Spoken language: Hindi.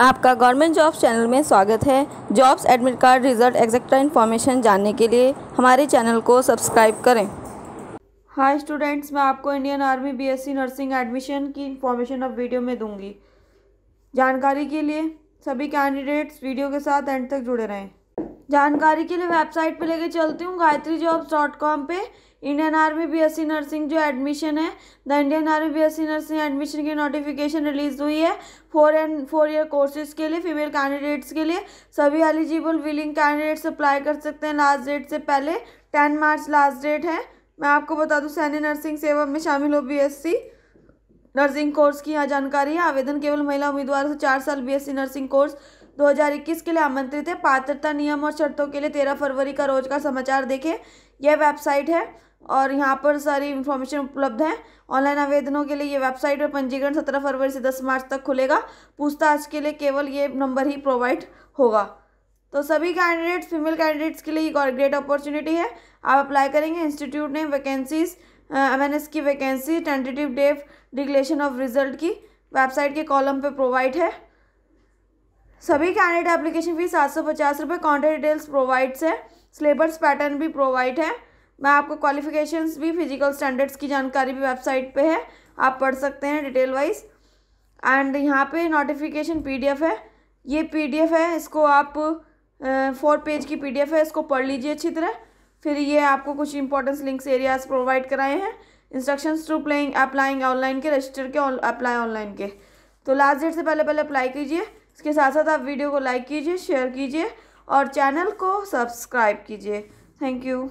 आपका गवर्नमेंट जॉब्स चैनल में स्वागत है। Jobs admit card result etcetera information जानने के लिए हमारे चैनल को सब्सक्राइब करें। हाय स्टूडेंट्स, मैं आपको Indian army BSc nursing admission की इन्फॉर्मेशन अब वीडियो में दूँगी। जानकारी के लिए सभी कैंडिडेट्स वीडियो के साथ एंड तक जुड़े रहें। जानकारी के लिए वेबसाइट पे लेके चलती हूँ गायत्री जॉब्स डॉट कॉम पर इंडियन आर्मी बीएससी नर्सिंग जो एडमिशन है, the Indian army BSc nursing admission की नोटिफिकेशन रिलीज़ हुई है। Four and four year courses के लिए फीमेल कैंडिडेट्स के लिए। सभी एलिजिबल विलिंग कैंडिडेट्स अप्लाई कर सकते हैं लास्ट डेट से पहले। टेन मार्च लास्ट डेट है। मैं आपको बता दूँ सैन्य नर्सिंग सेवा में शामिल हो बीएससी नर्सिंग कोर्स की यहाँ जानकारी है। आवेदन केवल महिला उम्मीदवारों से चार साल बीएससी नर्सिंग कोर्स 2021 के लिए आमंत्रित है। पात्रता नियम और शर्तों के लिए तेरह फरवरी का रोज का समाचार देखें। यह वेबसाइट है और यहाँ पर सारी इन्फॉर्मेशन उपलब्ध है। ऑनलाइन आवेदनों के लिए ये वेबसाइट पर पंजीकरण सत्रह फरवरी से दस मार्च तक खुलेगा। पूछताछ के लिए केवल ये नंबर ही प्रोवाइड होगा। तो सभी कैंडिडेट्स फीमेल कैंडिडेट्स के लिए ये ग्रेट अपॉर्चुनिटी है। आप अप्लाई करेंगे। इंस्टीट्यूट ने वैकेंसीज एम एन एस की vacancy tentative date declaration of result की वेबसाइट के कॉलम पे प्रोवाइड है। सभी कैंडिडेट एप्लीकेशन फ़ीस सात सौ पचास रुपये कॉन्टेक्ट डिटेल्स प्रोवाइड्स है। सिलेबस पैटर्न भी प्रोवाइड है। मैं आपको क्वालिफिकेशंस भी फ़िज़िकल स्टैंडर्ड्स की जानकारी भी वेबसाइट पे है। आप पढ़ सकते हैं डिटेल वाइज एंड यहाँ पे नोटिफिकेशन पीडीएफ है। ये पीडीएफ है, इसको आप फोर पेज की पीडीएफ है, इसको पढ़ लीजिए अच्छी तरह। फिर ये आपको कुछ इंपॉर्टेंस लिंक्स एरियाज़ प्रोवाइड कराए हैं। Instructions to playing applying online के रजिस्टर के अप्लाई ऑनलाइन के। तो लास्ट डेट से पहले पहले अप्लाई कीजिए। इसके साथ साथ आप वीडियो को लाइक कीजिए शेयर कीजिए और चैनल को सब्सक्राइब कीजिए। Thank you